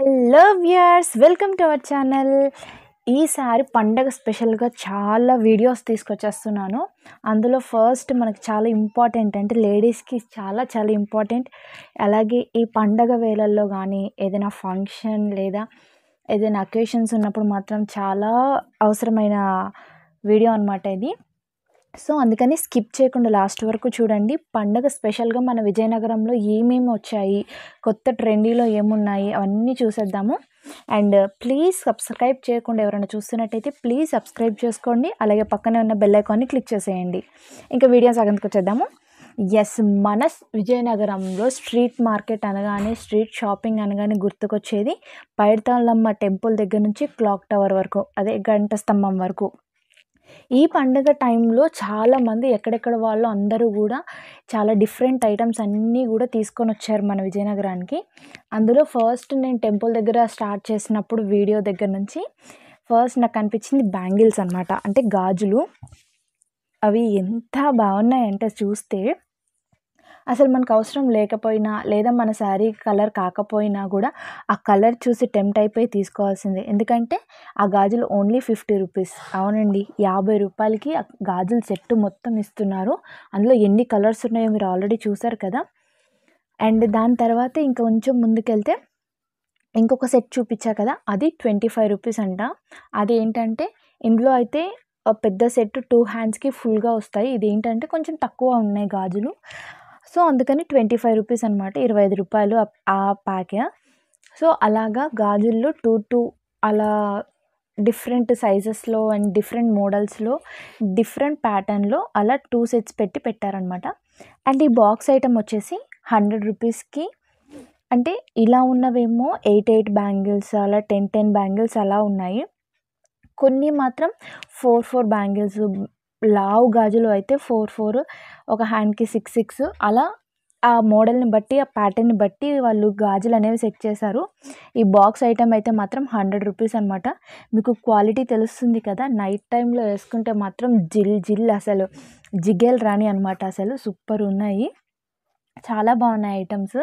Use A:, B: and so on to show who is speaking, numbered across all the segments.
A: Hello viewers welcome to our channel. ఈసారి పండగ స్పెషల్గా చాలా వీడియోస్ తీసుకొచ్చేస్తున్నాను. అందులో ఫస్ట్ మనకి చాలా ఇంపార్టెంట్ అంటే లేడీస్కి చాలా చాలా ఇంపార్టెంట్. అలాగే ఈ పండగ వేళల్లో కానీ ఏదైనా ఫంక్షన్ లేదా ఏదైనా అకేషన్స్ ఉన్నప్పుడు మాత్రం చాలా అవసరమైన వీడియో అనమాట ఇది. సో అందుకని స్కిప్ చేయకుండా లాస్ట్ వరకు చూడండి. పండగ స్పెషల్గా మన విజయనగరంలో ఏమేమి వచ్చాయి కొత్త ట్రెండీలో ఏమున్నాయి అవన్నీ చూసేద్దాము. అండ్ ప్లీజ్ సబ్స్క్రైబ్ చేయకుండా ఎవరైనా చూస్తున్నట్టయితే ప్లీజ్ సబ్స్క్రైబ్ చేసుకోండి. అలాగే పక్కనే ఉన్న బెల్ ఐకాన్ని క్లిక్ చేసేయండి. ఇంకా వీడియో సగంకి వచ్చేద్దాము. ఎస్ మన విజయనగరంలో స్ట్రీట్ మార్కెట్ అనగానే స్ట్రీట్ షాపింగ్ అనగానే గుర్తుకొచ్చేది పైడితాళ్ళమ్మ టెంపుల్ దగ్గర నుంచి క్లాక్ టవర్ వరకు అదే గంట స్తంభం వరకు. ఈ పండుగ టైంలో చాలామంది ఎక్కడెక్కడ వాళ్ళు అందరూ కూడా చాలా డిఫరెంట్ ఐటమ్స్ అన్నీ కూడా తీసుకొని వచ్చారు మన విజయనగరానికి. అందులో ఫస్ట్ నేను టెంపుల్ దగ్గర స్టార్ట్ చేసినప్పుడు వీడియో దగ్గర నుంచి ఫస్ట్ నాకు అనిపించింది బ్యాంగిల్స్ అనమాట అంటే గాజులు. అవి ఎంత బాగున్నాయంటే చూస్తే అసలు మనకు అవసరం లేకపోయినా లేదా మన శారీ కలర్ కాకపోయినా కూడా ఆ కలర్ చూసి టెంప్ట్ అయిపోయి తీసుకోవాల్సిందే. ఎందుకంటే ఆ గాజులు ఓన్లీ ఫిఫ్టీ రూపీస్. అవునండి. యాభై రూపాయలకి ఆ గాజుల సెట్ మొత్తం ఇస్తున్నారు. అందులో ఎన్ని కలర్స్ ఉన్నాయో మీరు ఆల్రెడీ చూసారు కదా. అండ్ దాని తర్వాత ఇంకా కొంచెం ముందుకెళ్తే ఇంకొక సెట్ చూపించా కదా. అది ట్వంటీ ఫైవ్ రూపీస్ అంట. అది ఏంటంటే ఇందులో అయితే పెద్ద సెట్ టూ హ్యాండ్స్కి ఫుల్గా వస్తాయి. ఇది ఏంటంటే కొంచెం తక్కువ ఉన్నాయి గాజులు. సో అందుకని ట్వంటీ ఫైవ్ రూపీస్ అనమాట ఇరవై ఐదు రూపాయలు ఆ ప్యాకే. సో అలాగా గాజుల్లో టూ టూ అలా డిఫరెంట్ సైజెస్లో అండ్ డిఫరెంట్ మోడల్స్లో డిఫరెంట్ ప్యాటర్న్లో అలా టూ సెట్స్ పెట్టి పెట్టారనమాట అండ్ ఈ బాక్స్ ఐటమ్ వచ్చేసి హండ్రెడ్ రూపీస్కి అంటే ఇలా ఉన్నవేమో ఎయిట్ ఎయిట్ బ్యాంగిల్స్ అలా టెన్ టెన్ బ్యాంగిల్స్ అలా ఉన్నాయి. కొన్ని మాత్రం ఫోర్ ఫోర్ బ్యాంగిల్స్ లావు గాజులు అయితే ఫోర్ ఫోర్ ఒక హ్యాండ్కి సిక్స్ సిక్స్ అలా ఆ మోడల్ని బట్టి ఆ ప్యాటర్న్ని బట్టి వాళ్ళు గాజులు అనేవి సెట్ చేశారు. ఈ బాక్స్ ఐటమ్ అయితే మాత్రం హండ్రెడ్ రూపీస్ అనమాట మీకు క్వాలిటీ తెలుస్తుంది కదా నైట్ టైంలో వేసుకుంటే మాత్రం జిల్ జిల్ అసలు. జిగేల్ రాణి అనమాట అసలు. సూపర్ ఉన్నాయి. చాలా బాగున్నాయి ఐటమ్స్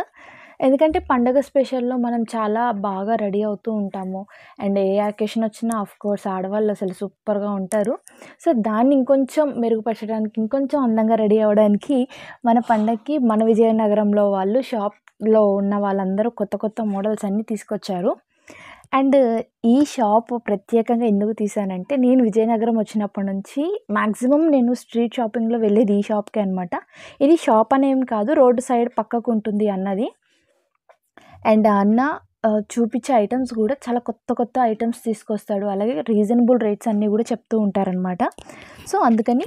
A: ఎందుకంటే పండగ స్పెషల్లో మనం చాలా బాగా రెడీ అవుతూ ఉంటాము. అండ్ ఏ అకేషన్ వచ్చినా ఆఫ్ కోర్స్ ఆడవాళ్ళు అసలు సూపర్గా ఉంటారు. సో దాన్ని ఇంకొంచెం మెరుగుపరచడానికి ఇంకొంచెం అందంగా రెడీ అవ్వడానికి మన పండగకి మన విజయనగరంలో వాళ్ళు షాప్లో ఉన్న వాళ్ళందరూ కొత్త కొత్త మోడల్స్ అన్నీ తీసుకొచ్చారు. అండ్ ఈ షాప్ ప్రత్యేకంగా ఎందుకు తీసానంటే నేను విజయనగరం వచ్చినప్పటి నుంచి మ్యాక్సిమం నేను స్ట్రీట్ షాపింగ్లో వెళ్ళేది ఈ షాప్కే అనమాట ఇది షాప్ అనేం కాదు రోడ్డు సైడ్ పక్కకు ఉంటుంది అన్నది. అండ్ అన్న చూపించే ఐటమ్స్ కూడా చాలా కొత్త కొత్త ఐటమ్స్ తీసుకొస్తాడు. అలాగే రీజనబుల్ రేట్స్ అన్నీ కూడా చెప్తూ ఉంటారనమాట సో అందుకని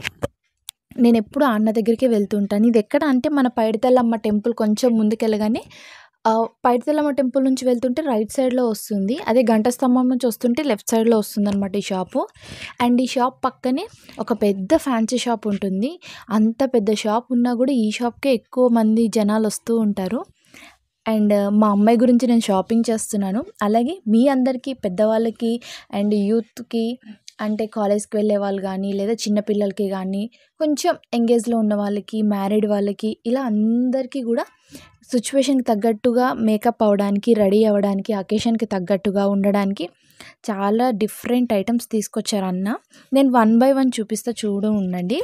A: నేను ఎప్పుడు అన్న దగ్గరికే వెళ్తుంటాను. ఇది ఎక్కడ అంటే మన పైడితల్లమ్మ టెంపుల్ కొంచెం ముందుకెళ్ళగానే పైడితల్లమ్మ టెంపుల్ నుంచి వెళ్తుంటే రైట్ సైడ్లో వస్తుంది. అదే గంట స్తంభం నుంచి వస్తుంటే లెఫ్ట్ సైడ్లో వస్తుంది అనమాట ఈ షాపు. అండ్ ఈ షాప్ పక్కనే ఒక పెద్ద ఫ్యాన్సీ షాప్ ఉంటుంది. అంత పెద్ద షాప్ ఉన్నా కూడా ఈ షాప్కే ఎక్కువ మంది జనాలు వస్తూ ఉంటారు. అండ్ మా అమ్మాయి గురించి నేను షాపింగ్ చేస్తున్నాను. అలాగే మీ అందరికీ పెద్దవాళ్ళకి అండ్ యూత్కి అంటే కాలేజ్కి వెళ్ళే వాళ్ళు కానీ లేదా చిన్నపిల్లలకి కానీ కొంచెం ఎంగేజ్లో ఉన్న వాళ్ళకి మ్యారీడ్ వాళ్ళకి ఇలా అందరికీ కూడా సిచ్యువేషన్కి తగ్గట్టుగా మేకప్ అవ్వడానికి రెడీ అవ్వడానికి అకేషన్కి తగ్గట్టుగా ఉండడానికి చాలా డిఫరెంట్ ఐటమ్స్ తీసుకొచ్చారన్న నేను వన్ బై వన్ చూపిస్తా చూడు ఉండండి.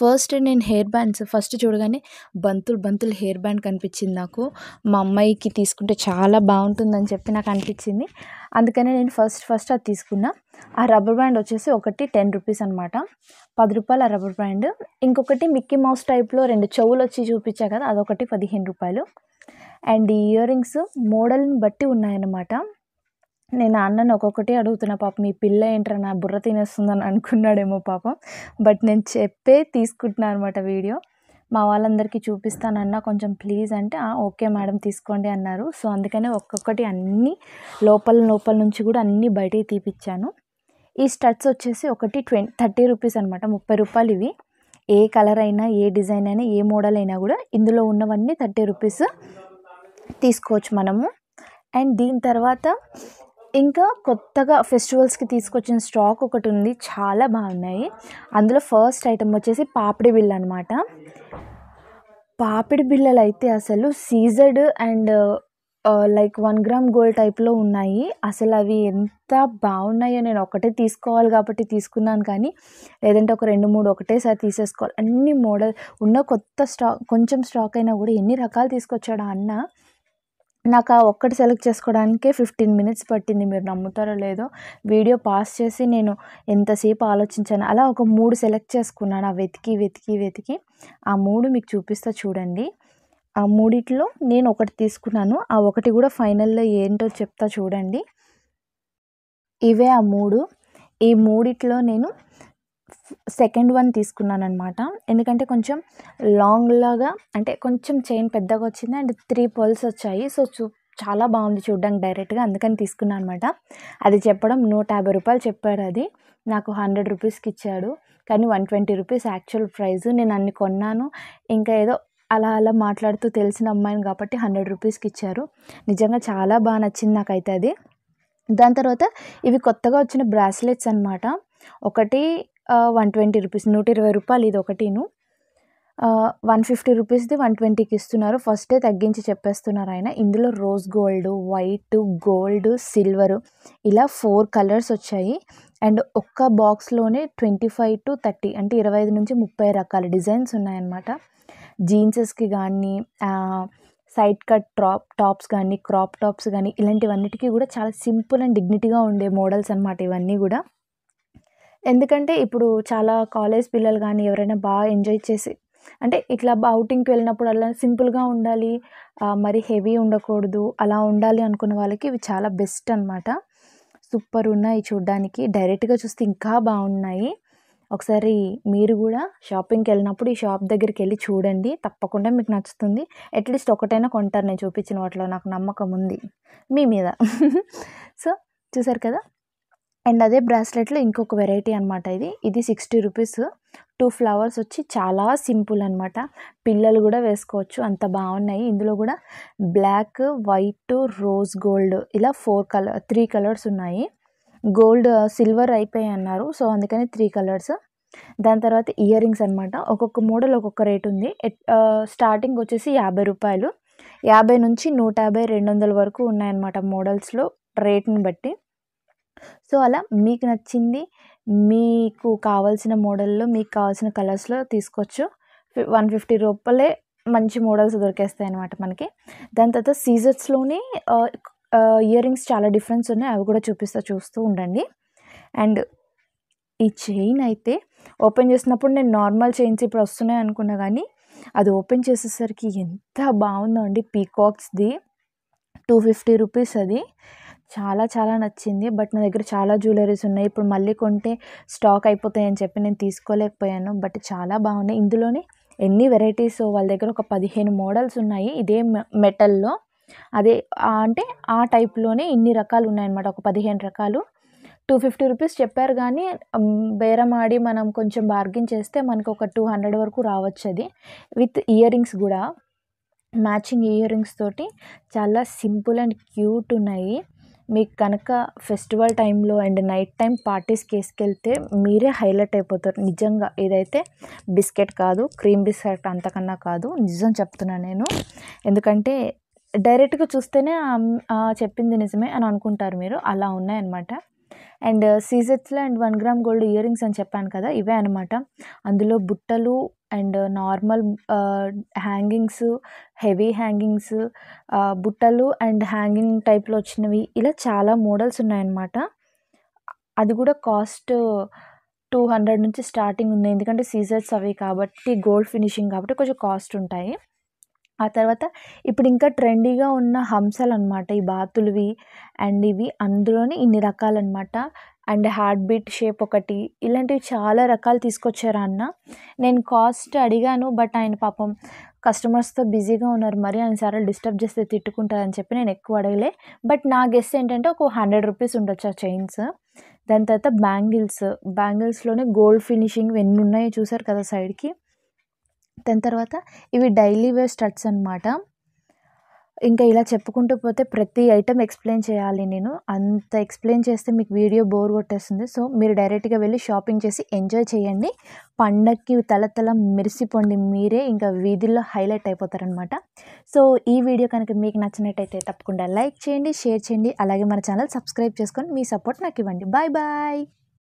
A: ఫస్ట్ నేను హెయిర్ బ్యాండ్స్ ఫస్ట్ చూడగానే బంతులు బంతులు హెయిర్ బ్యాండ్ కనిపించింది నాకు. మా అమ్మాయికి తీసుకుంటే చాలా బాగుంటుందని చెప్పి నాకు అనిపించింది. అందుకనే నేను ఫస్ట్ ఫస్ట్ అది తీసుకున్నా. ఆ రబ్బర్ బ్యాండ్ వచ్చేసి ఒకటి టెన్ రూపీస్ అనమాట పది రూపాయలు ఆ రబ్బర్ బ్యాండ్. ఇంకొకటి మిక్కీ మౌస్ టైప్లో రెండు చెవులు వచ్చి చూపించా కదా అదొకటి పదిహేను రూపాయలు. అండ్ ఈ ఇయర్ రింగ్స్ మోడల్ని బట్టి ఉన్నాయన్నమాట. నేను అన్నను ఒక్కొక్కటి అడుగుతున్నా పాపం మీ పిల్ల ఏంట్రా నా బుర్ర తినేస్తుందని అనుకున్నాడేమో పాపం. బట్ నేను చెప్పే తీసుకుంటున్నాను అనమాట వీడియో. మా వాళ్ళందరికీ చూపిస్తానన్నా కొంచెం ప్లీజ్ అంటే ఓకే మేడం తీసుకోండి అన్నారు. సో అందుకనే ఒక్కొక్కటి అన్నీ లోపల లోపల నుంచి కూడా అన్నీ బయటికి తీపిచ్చాను. ఈ స్టడ్స్ వచ్చేసి ఒకటి ట్వంటీ థర్టీ రూపీస్ అనమాట ముప్పై రూపాయలు ఇవి. ఏ కలర్ అయినా ఏ డిజైన్ అయినా ఏ మోడల్ అయినా కూడా ఇందులో ఉన్నవన్నీ థర్టీ రూపీస్ తీసుకోవచ్చు మనము. అండ్ దీని తర్వాత ఇంకా కొత్తగా ఫెస్టివల్స్కి తీసుకొచ్చిన స్టాక్ ఒకటి ఉంది. చాలా బాగున్నాయి. అందులో ఫస్ట్ ఐటమ్ వచ్చేసి పాపిడి బిళ్ళ అనమాట పాపిడి బిళ్ళలు అయితే అసలు సీజర్డ్ and like one gram gold టైప్లో ఉన్నాయి. అసలు అవి ఎంత బాగున్నాయో నేను ఒకటే తీసుకోవాలి కాబట్టి తీసుకున్నాను కానీ లేదంటే ఒక రెండు మూడు ఒకటేసారి తీసేసుకోవాలి. అన్ని మోడల్ ఉన్న కొత్త స్టాక్ కొంచెం స్టాక్ అయినా కూడా ఎన్ని రకాలు తీసుకొచ్చాడు అన్నా అన్న నాకు ఆ ఒక్కటి సెలెక్ట్ చేసుకోవడానికే ఫిఫ్టీన్ మినిట్స్ పట్టింది. మీరు నమ్ముతారో లేదో వీడియో పాస్ చేసి నేను ఎంతసేపు ఆలోచించాను. అలా ఒక మూడు సెలెక్ట్ చేసుకున్నాను. ఆ వెతికి వెతికి వెతికి ఆ మూడు మీకు చూపిస్తా చూడండి. ఆ మూడిట్లో నేను ఒకటి తీసుకున్నాను. ఆ ఒకటి కూడా ఫైనల్లో ఏంటో చెప్తా చూడండి. ఇవే ఆ మూడు. ఈ మూడిట్లో నేను సెకండ్ వన్ తీసుకున్నాను అనమాట ఎందుకంటే కొంచెం లాంగ్ లాగా అంటే కొంచెం చైన్ పెద్దగా వచ్చింది అండ్ త్రీ పర్ల్స్ వచ్చాయి. సో చూ చాలా బాగుంది చూడడానికి డైరెక్ట్గా అందుకని తీసుకున్నాను అనమాట అది చెప్పడం నూట యాభై రూపాయలు చెప్పాడు అది. నాకు హండ్రెడ్ రూపీస్కి ఇచ్చాడు. కానీ one twenty rupees actual price నేను అన్ని కొన్నాను. ఇంకా ఏదో అలా అలా మాట్లాడుతూ తెలిసిన అమ్మాయిని కాబట్టి హండ్రెడ్ రూపీస్కి ఇచ్చారు. నిజంగా చాలా బాగా నచ్చింది నాకైతే అది. దాని తర్వాత ఇవి కొత్తగా వచ్చిన బ్రాస్లెట్స్ అనమాట ఒకటి వన్ ట్వంటీ రూపీస్ నూట ఇరవై రూపాయలు ఇది ఒకటిను. వన్ ఫిఫ్టీ రూపీస్ది వన్ ట్వంటీకి ఇస్తున్నారు. ఫస్టే తగ్గించి చెప్పేస్తున్నారు ఆయన. ఇందులో rose gold white gold silver ఇలా ఫోర్ కలర్స్ వచ్చాయి. అండ్ ఒక్క బాక్స్లోనే ట్వంటీ ఫైవ్ టు థర్టీ అంటే ఇరవై ఐదు నుంచి ముప్పై రకాల డిజైన్స్ ఉన్నాయన్నమాట. జీన్సెస్కి కానీ సైడ్ కట్ ట్రాప్ టాప్స్ కానీ క్రాప్ టాప్స్ కానీ ఇలాంటివన్నిటికీ కూడా చాలా సింపుల్ అండ్ డిగ్నిటీగా ఉండే మోడల్స్ అనమాట ఇవన్నీ కూడా. ఎందుకంటే ఇప్పుడు చాలా కాలేజ్ పిల్లలు కానీ ఎవరైనా బాగా ఎంజాయ్ చేసి అంటే ఇట్లా అవుటింగ్కి వెళ్ళినప్పుడు అలా సింపుల్గా ఉండాలి మరి హెవీ ఉండకూడదు అలా ఉండాలి అనుకున్న వాళ్ళకి ఇవి చాలా బెస్ట్ అనమాట సూపర్ ఉన్నాయి చూడడానికి. డైరెక్ట్గా చూస్తే ఇంకా బాగున్నాయి. ఒకసారి మీరు కూడా షాపింగ్కి వెళ్ళినప్పుడు ఈ షాప్ దగ్గరికి వెళ్ళి చూడండి. తప్పకుండా మీకు నచ్చుతుంది. అట్లీస్ట్ ఒకటైనా కొంటారు. నేను చూపించిన వాటిలో నాకు నమ్మకం ఉంది. మీ మీద. సో చూసారు కదా? అండ్ అదే బ్రాస్లెట్లో ఇంకొక వెరైటీ అనమాట ఇది. ఇది సిక్స్టీ రూపీస్. టూ ఫ్లవర్స్ వచ్చి చాలా సింపుల్ అనమాట పిల్లలు కూడా వేసుకోవచ్చు. అంత బాగున్నాయి. ఇందులో కూడా బ్లాక్ వైట్ రోజ్ గోల్డ్ ఇలా ఫోర్ కలర్ త్రీ కలర్స్ ఉన్నాయి. గోల్డ్ సిల్వర్ అయిపోయి అన్నారు. సో అందుకని త్రీ కలర్స్. దాని తర్వాత ఇయర్ రింగ్స్ అనమాట ఒక్కొక్క మోడల్ ఒక్కొక్క రేట్ ఉంది. స్టార్టింగ్ వచ్చేసి యాభై రూపాయలు. యాభై నుంచి నూట యాభై రెండు వందల వరకు ఉన్నాయన్నమాట మోడల్స్లో రేట్ని బట్టి. సో అలా మీకు నచ్చింది మీకు కావాల్సిన మోడల్లో మీకు కావాల్సిన కలర్స్లో తీసుకోవచ్చు. వన్ ఫిఫ్టీ రూపాయలే మంచి మోడల్స్ దొరికేస్తాయి అనమాట మనకి. దాని తర్వాత సీజర్స్లోనే ఇయర్ రింగ్స్ చాలా డిఫరెన్స్ ఉన్నాయి. అవి కూడా చూపిస్తా చూస్తూ ఉండండి. అండ్ ఈ చైన్ అయితే ఓపెన్ చేసినప్పుడు నేను నార్మల్ చైన్స్ ఇప్పుడు వస్తున్నాయి అనుకున్నా కానీ అది ఓపెన్ చేసేసరికి ఎంత బాగుందో అండి పీకాక్స్ది. టూ ఫిఫ్టీ రూపీస్ అది. చాలా చాలా నచ్చింది. బట్ నా దగ్గర చాలా జ్యువెలరీస్ ఉన్నాయి. ఇప్పుడు మళ్ళీ కొంటే స్టాక్ అయిపోతాయని చెప్పి నేను తీసుకోలేకపోయాను. బట్ చాలా బాగున్నాయి. ఇందులోనే ఎన్ని వెరైటీస్ వాళ్ళ దగ్గర ఒక పదిహేను మోడల్స్ ఉన్నాయి. ఇదే మెటల్లో. అదే అంటే ఆ టైప్లోనే ఇన్ని రకాలు ఉన్నాయన్నమాట. ఒక పదిహేను రకాలు. టూ ఫిఫ్టీ రూపీస్ చెప్పారు కానీ బేరం ఆడి మనం కొంచెం బార్గెన్ చేస్తే మనకు ఒక టూ హండ్రెడ్ వరకు రావచ్చు అది. విత్ ఇయర్ రింగ్స్ కూడా. మ్యాచింగ్ ఇయర్ రింగ్స్ తోటి చాలా సింపుల్ అండ్ క్యూట్ ఉన్నాయి. మీకు కనుక ఫెస్టివల్ టైంలో అండ్ నైట్ టైం పార్టీస్కి వేసుకెళ్తే మీరే హైలైట్ అయిపోతారు. నిజంగా ఇదైతే బిస్కెట్ కాదు క్రీమ్ బిస్కెట్ అంతకన్నా కాదు. నిజం చెప్తున్నాను నేను. ఎందుకంటే డైరెక్ట్గా చూస్తేనే చెప్పింది నిజమే అని అనుకుంటారు మీరు. అలా ఉన్నాయన్నమాట. And uh, సీజెట్స్లో and one gram gold earrings అని చెప్పాను కదా ఇవే అనమాట అందులో బుట్టలు and normal hangings heavy hangings బుట్టలు అండ్ హ్యాంగింగ్ టైప్లో వచ్చినవి ఇలా చాలా మోడల్స్ ఉన్నాయన్నమాట. అది కూడా కాస్ట్ టూ హండ్రెడ్ నుంచి స్టార్టింగ్ ఉంది. ఎందుకంటే సీజర్స్ అవి కాబట్టి గోల్డ్ ఫినిషింగ్ కాబట్టి కొంచెం కాస్ట్ ఉంటాయి. ఆ తర్వాత ఇప్పుడు ఇంకా ట్రెండీగా ఉన్న హంసలు అనమాట ఈ బాతులువి అండ్ ఇవి అందులోనే ఇన్ని రకాలన్నమాట. అండ్ హార్ట్ బీట్ షేప్ ఒకటి ఇలాంటివి చాలా రకాలు తీసుకొచ్చారు అన్న? నేను కాస్ట్ అడిగాను బట్ ఆయన పాపం కస్టమర్స్తో బిజీగా ఉన్నారు. మరి ఆయన సార్ డిస్టర్బ్ చేస్తే తిట్టుకుంటారని చెప్పి నేను ఎక్కువ అడగలే. బట్ నా గెస్ట్ ఏంటంటే ఒక హండ్రెడ్ రూపీస్ ఉండొచ్చు ఆ చైన్స్ దాని తర్వాత బ్యాంగిల్స్ బ్యాంగిల్స్లోనే గోల్డ్ ఫినిషింగ్ ఎన్ని ఉన్నాయో చూసారు కదా సైడ్కి దాని తర్వాత ఇవి డైలీ వేర్ స్టడ్స్ అనమాట ఇంకా ఇలా చెప్పుకుంటూ పోతే ప్రతి ఐటెం ఎక్స్ప్లెయిన్ చేయాలి నేను. అంత ఎక్స్ప్లెయిన్ చేస్తే మీకు వీడియో బోర్ కొట్టేస్తుంది. సో మీరు డైరెక్ట్గా వెళ్ళి షాపింగ్ చేసి ఎంజాయ్ చేయండి. పండక్కి తల తల మెరిసిపోండి మీరే ఇంకా వీధుల్లో హైలైట్ అయిపోతారనమాట సో ఈ వీడియో కనుక మీకు నచ్చినట్టయితే తప్పకుండా లైక్ చేయండి షేర్ చేయండి. అలాగే మన ఛానల్ సబ్స్క్రైబ్ చేసుకొని మీ సపోర్ట్ నాకు ఇవ్వండి బాయ్ బాయ్!